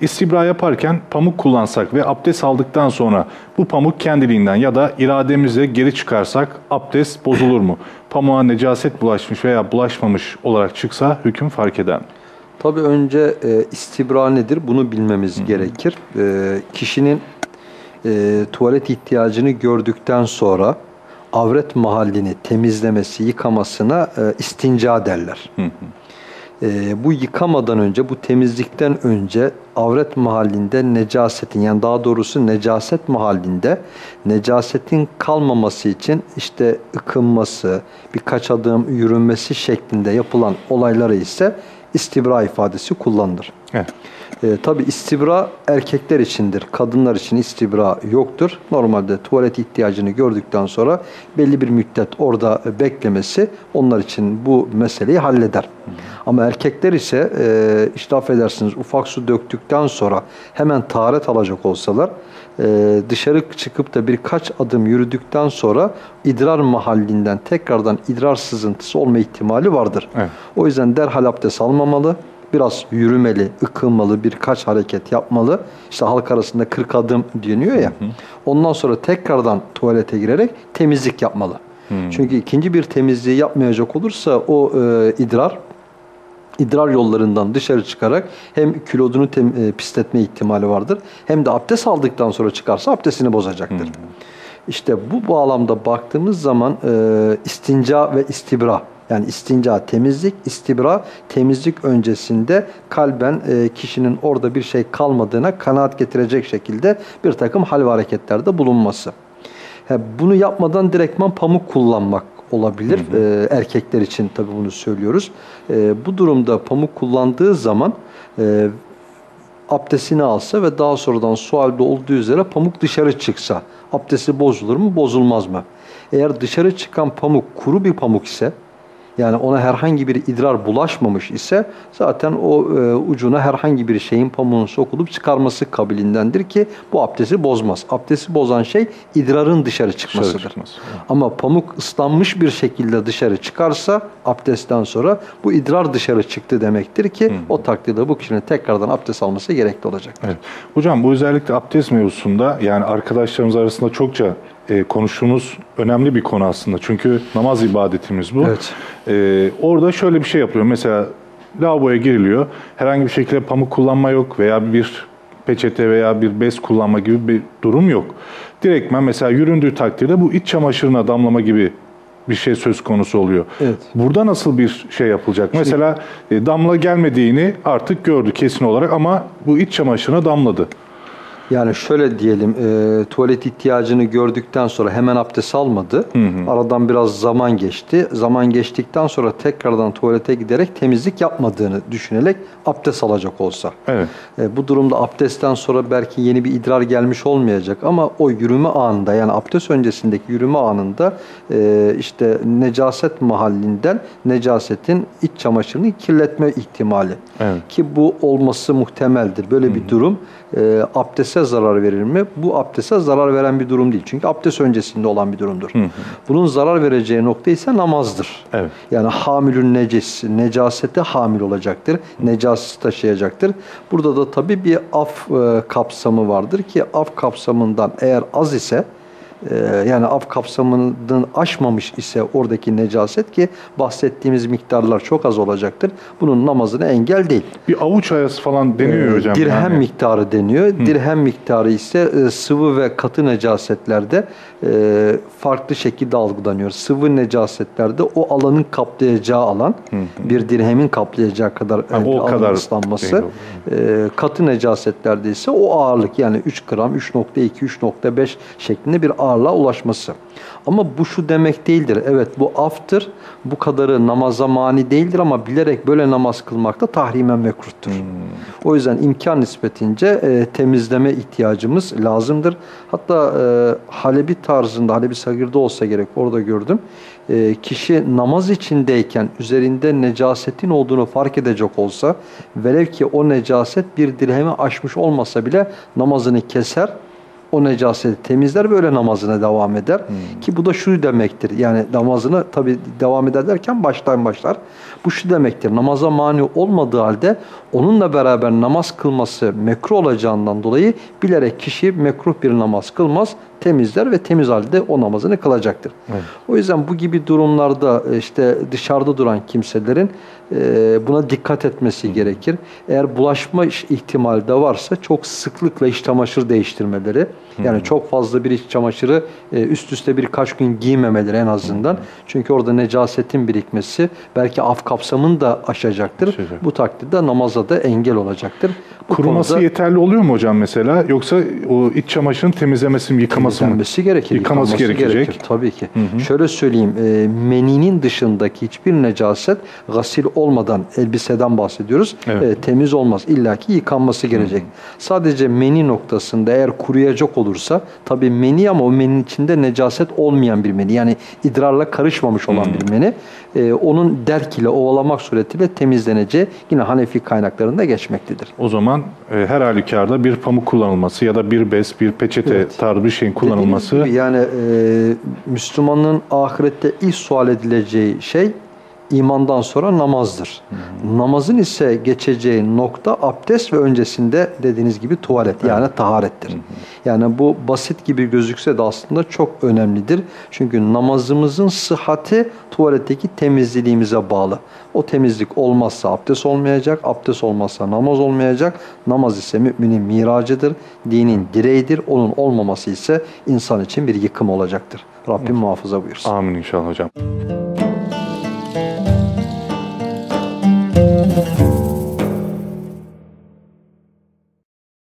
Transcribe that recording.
İstibra yaparken pamuk kullansak ve abdest aldıktan sonra bu pamuk kendiliğinden ya da irademizle geri çıkarsak abdest bozulur mu? Pamuğa necaset bulaşmış veya bulaşmamış olarak çıksa hüküm fark eder mi? Tabii önce e, istibra nedir bunu bilmemiz gerekir. E, kişinin e, tuvalet ihtiyacını gördükten sonra avret mahallini temizlemesi, yıkamasına e, istinca derler. E, bu yıkamadan önce, bu temizlikten önce avret mahallinde necasetin yani daha doğrusu necaset mahallinde necasetin kalmaması için işte ıkınması, birkaç adım yürünmesi şeklinde yapılan olaylara ise istibra ifadesi kullanılır. Evet. E, Tabi istibra erkekler içindir. Kadınlar için istibra yoktur. Normalde tuvalet ihtiyacını gördükten sonra belli bir müddet orada beklemesi onlar için bu meseleyi halleder. Ama erkekler ise e, işte affedersiniz ufak su döktükten sonra hemen taharet alacak olsalar e, dışarı çıkıp da birkaç adım yürüdükten sonra idrar mahallinden tekrardan idrar sızıntısı olma ihtimali vardır. Evet. O yüzden derhal abdest almamalı. Biraz yürümeli, ıkınmalı, birkaç hareket yapmalı. İşte halk arasında 40 adım deniyor ya. Ondan sonra tekrardan tuvalete girerek temizlik yapmalı. Çünkü ikinci bir temizliği yapmayacak olursa o e, idrar idrar yollarından dışarı çıkarak hem kilodunu tem- e, pisletme ihtimali vardır hem de abdest aldıktan sonra çıkarsa abdestini bozacaktır. İşte bu bağlamda baktığımız zaman e, istinca ve istibra yani istinca temizlik, istibra temizlik öncesinde kalben e, kişinin orada bir şey kalmadığına kanaat getirecek şekilde bir takım hal ve hareketlerde bulunması. Ha, bunu yapmadan direktman pamuk kullanmak olabilir. Ee, erkekler için tabii bunu söylüyoruz. Ee, bu durumda pamuk kullandığı zaman e, abdestini alsa ve daha sonradan sualde olduğu üzere pamuk dışarı çıksa abdesti bozulur mu bozulmaz mı? Eğer dışarı çıkan pamuk kuru bir pamuk ise yani ona herhangi bir idrar bulaşmamış ise zaten o e, ucuna herhangi bir şeyin pamuğun sokulup çıkarması kabilindendir ki bu abdesti bozmaz. Abdesti bozan şey idrarın dışarı çıkmasıdır. çıkması. Ama pamuk ıslanmış bir şekilde dışarı çıkarsa abdestten sonra bu idrar dışarı çıktı demektir ki o takdirde bu kişinin tekrardan abdest alması gerekli olacaktır. Evet. Hocam bu özellikle abdest mevzusunda yani arkadaşlarımız arasında çokça e, konuştuğumuz önemli bir konu aslında. Çünkü namaz ibadetimiz bu. Evet. E, orada şöyle bir şey yapılıyor. Mesela lavaboya giriliyor. Herhangi bir şekilde pamuk kullanma yok veya bir peçete veya bir bez kullanma gibi bir durum yok. Direktmen mesela yüründüğü takdirde bu iç çamaşırına damlama gibi bir şey söz konusu oluyor. Evet. Burada nasıl bir şey yapılacak? Mesela e, damla gelmediğini artık gördü kesin olarak ama bu iç çamaşırına damladı. Yani şöyle diyelim, e, tuvalet ihtiyacını gördükten sonra hemen abdest almadı. Aradan biraz zaman geçti. Zaman geçtikten sonra tekrardan tuvalete giderek temizlik yapmadığını düşünerek abdest alacak olsa. Evet. E, bu durumda abdestten sonra belki yeni bir idrar gelmiş olmayacak ama o yürüme anında yani abdest öncesindeki yürüme anında e, işte necaset mahallinden necasetin iç çamaşırını kirletme ihtimali. Evet. Ki bu olması muhtemeldir. Böyle bir durum e, abdeste zarar verir mi? Bu abdeste zarar veren bir durum değil. Çünkü abdest öncesinde olan bir durumdur. Bunun zarar vereceği nokta ise namazdır. Evet. Yani hamilün necis, necasete hamil olacaktır. Necaset taşıyacaktır. Burada da tabii bir af e, kapsamı vardır ki af kapsamından eğer az ise yani af kapsamını aşmamış ise oradaki necaset ki bahsettiğimiz miktarlar çok az olacaktır. Bunun namazına engel değil. Bir avuç ayası falan deniyor Ee, hocam. Dirhem yani. miktarı deniyor. Dirhem miktarı ise e, sıvı ve katı necasetlerde e, farklı şekilde algılanıyor. Sıvı necasetlerde o alanın kaplayacağı alan bir dirhemin kaplayacağı kadar e, o alanın kadar ıslanması. E, katı necasetlerde ise o ağırlık yani 3 gram, 3.2, 3.5 şeklinde bir ağırlığa ulaşması. Ama bu şu demek değildir. Evet bu aftır. Bu kadarı namaza mani değildir ama bilerek böyle namaz kılmak da tahrimen mekruhtur. O yüzden imkan nispetince e, temizleme ihtiyacımız lazımdır. Hatta e, Halebi tarzında, Halebi Sagir'de olsa gerek orada gördüm. E, kişi namaz içindeyken üzerinde necasetin olduğunu fark edecek olsa velev ki o necaset bir dirhemi aşmış olmasa bile namazını keser o necaseti temizler ve öyle namazına devam eder. Hmm. Ki bu da şu demektir. Yani namazını tabi devam eder derken baştan başlar. Bu şu demektir. Namaza mani olmadığı halde onunla beraber namaz kılması mekruh olacağından dolayı bilerek kişi mekruh bir namaz kılmaz, temizler ve temiz halde o namazını kılacaktır. Evet. O yüzden bu gibi durumlarda e, işte dışarıda duran kimselerin e, buna dikkat etmesi gerekir. Eğer bulaşma ihtimali de varsa çok sıklıkla iç çamaşır değiştirmeleri. Yani çok fazla bir iç çamaşırı e, üst üste birkaç gün giymemeleri en azından. Çünkü orada necasetin birikmesi belki af kapsamını da aşacaktır. Aşacak. Bu takdirde namaza da engel olacaktır. Bu Kuruması konuda- yeterli oluyor mu hocam mesela? Yoksa o iç çamaşırın temizlemesi mi, yıkaması mı? Gerekir. Yıkaması gerekecek. gerekir, tabii ki. Şöyle söyleyeyim. E, meninin dışındaki hiçbir necaset gasil olmadan elbiseden bahsediyoruz. Evet. e, temiz olmaz. İlla ki yıkanması gerekecek. Sadece meni noktasında eğer kuruyacak olursa tabii meni ama o meninin içinde necaset olmayan bir meni. Yani idrarla karışmamış olan bir meni. e, onun derk ile ovalamak suretiyle temizleneceği yine Hanefi kaynaklarında geçmektedir. O zaman e, her halükarda bir pamuk kullanılması ya da bir bez, bir peçete Evet. tarzı bir şeyin kullanılması gibi yani e, Müslümanın ahirette ilk sual edileceği şey imandan sonra namazdır. Namazın ise geçeceği nokta abdest ve öncesinde dediğiniz gibi tuvalet yani taharettir. Yani bu basit gibi gözükse de aslında çok önemlidir. Çünkü namazımızın sıhhati tuvaletteki temizliğimize bağlı. O temizlik olmazsa abdest olmayacak, abdest olmazsa namaz olmayacak. Namaz ise müminin miracıdır, dinin direğidir. Onun olmaması ise insan için bir yıkım olacaktır. Rabbim muhafaza buyursun. amin inşallah hocam.